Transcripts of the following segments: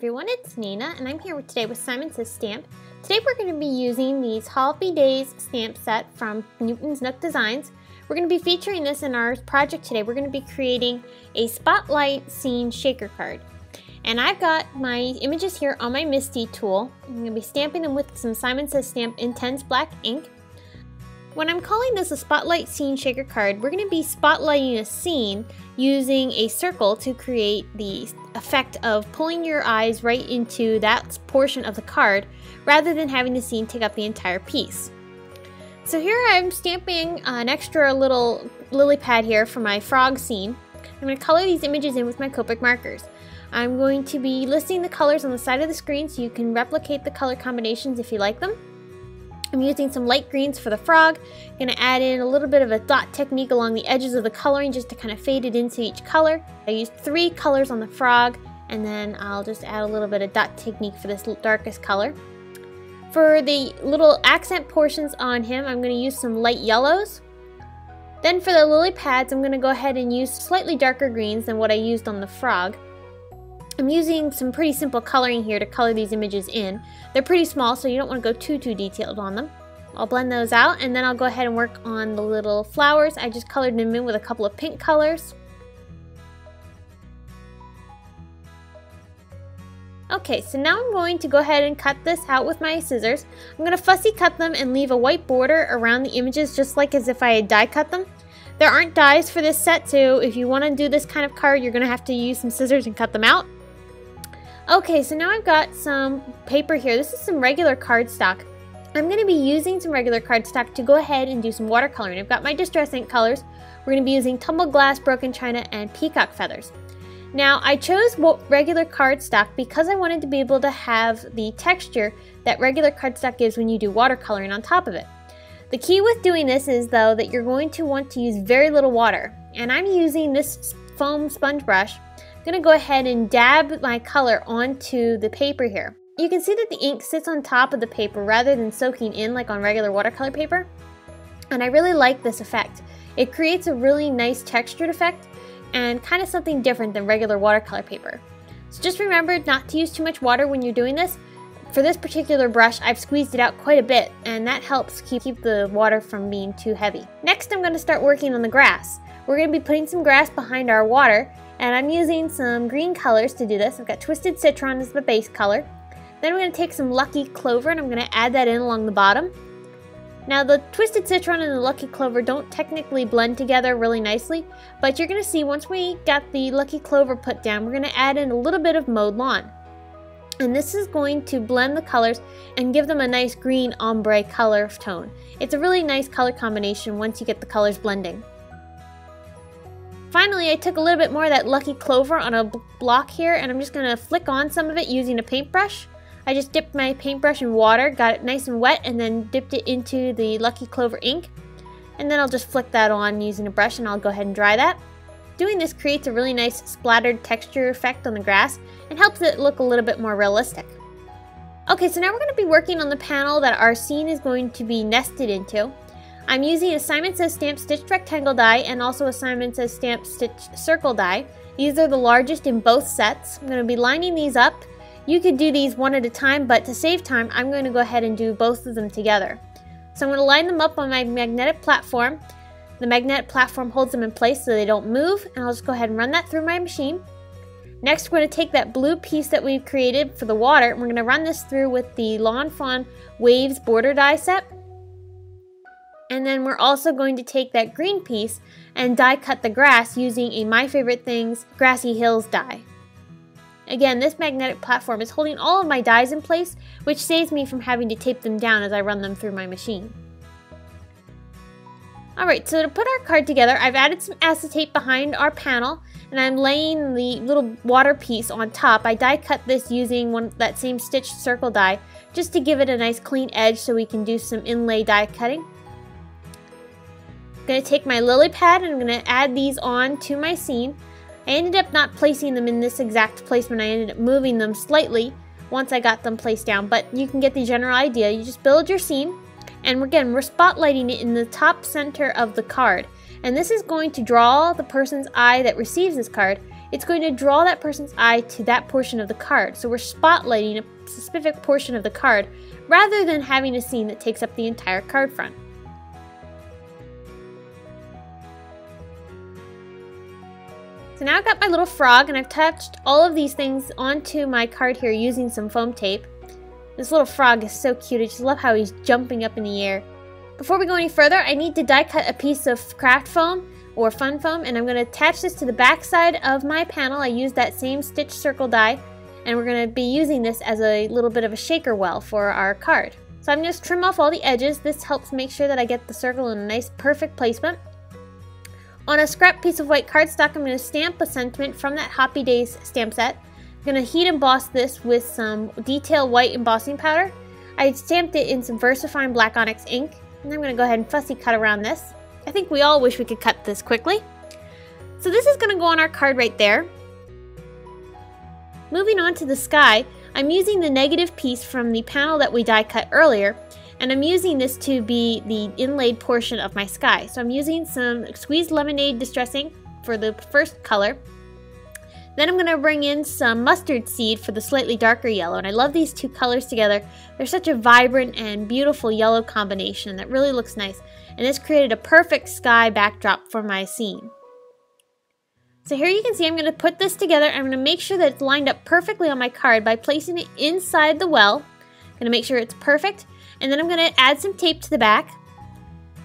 everyone, it's Nina, and I'm here today with Simon Says Stamp. Today we're going to be using these Hoppy Days stamp set from Newton's Nook Designs. We're going to be featuring this in our project today. We're going to be creating a Spotlight Scene Shaker card. And I've got my images here on my MISTI tool. I'm going to be stamping them with some Simon Says Stamp Intense Black ink. When I'm calling this a Spotlight Scene Shaker card, we're going to be spotlighting a scene using a circle to create the effect of pulling your eyes right into that portion of the card rather than having the scene take up the entire piece. So here I'm stamping an extra little lily pad here for my frog scene. I'm going to color these images in with my Copic markers. I'm going to be listing the colors on the side of the screen so you can replicate the color combinations if you like them. I'm using some light greens for the frog. I'm going to add in a little bit of a dot technique along the edges of the coloring just to kind of fade it into each color. I used three colors on the frog and then I'll just add a little bit of dot technique for this darkest color. For the little accent portions on him, I'm going to use some light yellows. Then for the lily pads, I'm going to go ahead and use slightly darker greens than what I used on the frog. I'm using some pretty simple coloring here to color these images in. They're pretty small, so you don't want to go too, too detailed on them. I'll blend those out, and then I'll go ahead and work on the little flowers. I just colored them in with a couple of pink colors. Okay, so now I'm going to go ahead and cut this out with my scissors. I'm going to fussy cut them and leave a white border around the images just like as if I had die cut them. There aren't dies for this set, so if you want to do this kind of card, you're going to have to use some scissors and cut them out. Okay, so now I've got some paper here. This is some regular cardstock. I'm going to be using some regular cardstock to go ahead and do some watercoloring. I've got my Distress ink colors. We're going to be using tumbled glass, broken china, and peacock feathers. Now, I chose regular cardstock because I wanted to be able to have the texture that regular cardstock gives when you do watercoloring on top of it. The key with doing this is, though, that you're going to want to use very little water. And I'm using this foam sponge brush I'm to go ahead and dab my color onto the paper here. You can see that the ink sits on top of the paper rather than soaking in like on regular watercolor paper. And I really like this effect. It creates a really nice textured effect and kind of something different than regular watercolor paper. So just remember not to use too much water when you're doing this. For this particular brush, I've squeezed it out quite a bit, and that helps keep, keep the water from being too heavy. Next, I'm to start working on the grass. We're to be putting some grass behind our water, and I'm using some green colors to do this. I've got Twisted Citron as the base color. Then I'm going to take some Lucky Clover and I'm going to add that in along the bottom. Now the Twisted Citron and the Lucky Clover don't technically blend together really nicely, but you're going to see once we got the Lucky Clover put down, we're going to add in a little bit of Mowed Lawn. And this is going to blend the colors and give them a nice green ombre color tone. It's a really nice color combination once you get the colors blending. Finally, I took a little bit more of that Lucky Clover on a block here, and I'm just going to flick on some of it using a paintbrush. I just dipped my paintbrush in water, got it nice and wet, and then dipped it into the Lucky Clover ink. And then I'll just flick that on using a brush, and I'll go ahead and dry that. Doing this creates a really nice splattered texture effect on the grass, and helps it look a little bit more realistic. Okay, so now we're going to be working on the panel that our scene is going to be nested into. I'm using a Simon Says Stamp Stitched Rectangle die and also a Simon Says Stamp Stitched Circle die. These are the largest in both sets. I'm going to be lining these up. You could do these one at a time, but to save time, I'm going to go ahead and do both of them together. So I'm going to line them up on my magnetic platform. The magnetic platform holds them in place so they don't move, and I'll just go ahead and run that through my machine. Next, we're going to take that blue piece that we've created for the water, and we're going to run this through with the Lawn Fawn Waves border die set. And then we're also going to take that green piece and die cut the grass using a My Favorite Things Grassy Hills die. Again, this magnetic platform is holding all of my dies in place, which saves me from having to tape them down as I run them through my machine. Alright, so to put our card together, I've added some acetate behind our panel, and I'm laying the little water piece on top. I die cut this using one that same stitched circle die, just to give it a nice clean edge so we can do some inlay die cutting going to take my lily pad and I'm going to add these on to my scene. I ended up not placing them in this exact placement. I ended up moving them slightly once I got them placed down, but you can get the general idea. You just build your scene, and again, we're spotlighting it in the top center of the card. And this is going to draw the person's eye that receives this card it's going to draw that person's eye to that portion of the card. So we're spotlighting a specific portion of the card rather than having a scene that takes up the entire card front. So now I've got my little frog and I've touched all of these things onto my card here using some foam tape. This little frog is so cute. I just love how he's jumping up in the air. Before we go any further, I need to die cut a piece of craft foam or fun foam and I'm going to attach this to the back side of my panel. I used that same stitch circle die and we're going to be using this as a little bit of a shaker well for our card. So I'm just trim off all the edges. This helps make sure that I get the circle in a nice perfect placement. On a scrap piece of white cardstock, I'm going to stamp a sentiment from that Hoppy Days stamp set. I'm going to heat emboss this with some detail white embossing powder. I stamped it in some VersaFine Black Onyx ink, and I'm going to go ahead and fussy cut around this. I think we all wish we could cut this quickly. So this is going to go on our card right there. Moving on to the sky, I'm using the negative piece from the panel that we die cut earlier, and I'm using this to be the inlaid portion of my sky. So I'm using some squeezed lemonade Distress ink for the first color. Then I'm going to bring in some mustard seed for the slightly darker yellow. And I love these two colors together. They're such a vibrant and beautiful yellow combination that really looks nice. And this created a perfect sky backdrop for my scene. So here you can see I'm going to put this together. I'm going to make sure that it's lined up perfectly on my card by placing it inside the well. I'm going to make sure it's perfect and then I'm going to add some tape to the back.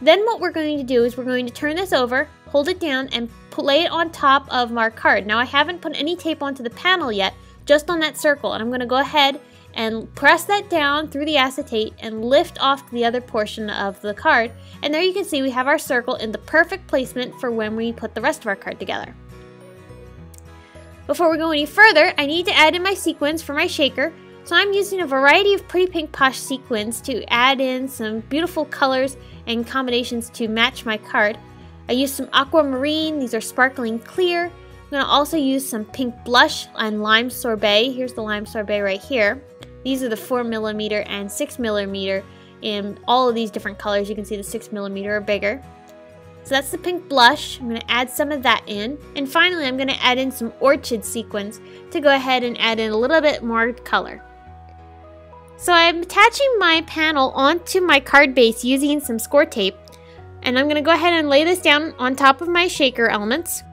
Then what we're going to do is we're going to turn this over, hold it down, and lay it on top of our card. Now I haven't put any tape onto the panel yet, just on that circle, and I'm going to go ahead and press that down through the acetate and lift off the other portion of the card. And there you can see we have our circle in the perfect placement for when we put the rest of our card together. Before we go any further, I need to add in my sequins for my shaker. So I'm using a variety of Pretty Pink Posh sequins to add in some beautiful colors and combinations to match my card. I used some aquamarine, these are sparkling clear. I'm going to also use some pink blush and lime sorbet. Here's the lime sorbet right here. These are the 4mm and 6mm in all of these different colors. You can see the 6mm are bigger. So that's the pink blush. I'm going to add some of that in. And finally, I'm going to add in some orchid sequins to go ahead and add in a little bit more color. So I'm attaching my panel onto my card base using some Scor-Tape. And I'm going to go ahead and lay this down on top of my shaker elements.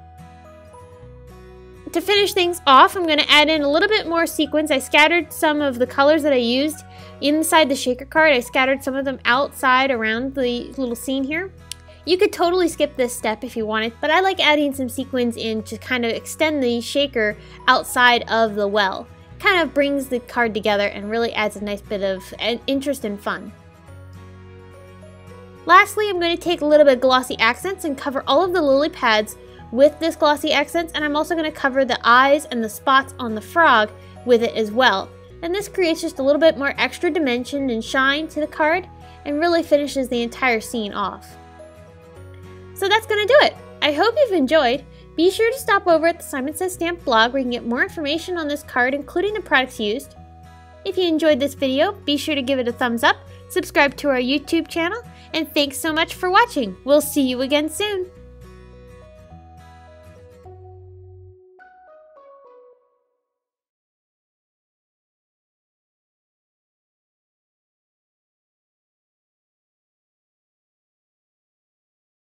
To finish things off, I'm going to add in a little bit more sequins. I scattered some of the colors that I used inside the shaker card. I scattered some of them outside around the little scene here. You could totally skip this step if you wanted, but I like adding some sequins in to kind of extend the shaker outside of the well kind of brings the card together and really adds a nice bit of interest and fun. Lastly, I'm going to take a little bit of glossy accents and cover all of the lily pads with this glossy accents and I'm also going to cover the eyes and the spots on the frog with it as well. And this creates just a little bit more extra dimension and shine to the card and really finishes the entire scene off. So that's going to do it. I hope you've enjoyed. Be sure to stop over at the Simon Says Stamp blog where you can get more information on this card, including the products used. If you enjoyed this video, be sure to give it a thumbs up, subscribe to our YouTube channel, and thanks so much for watching. We'll see you again soon.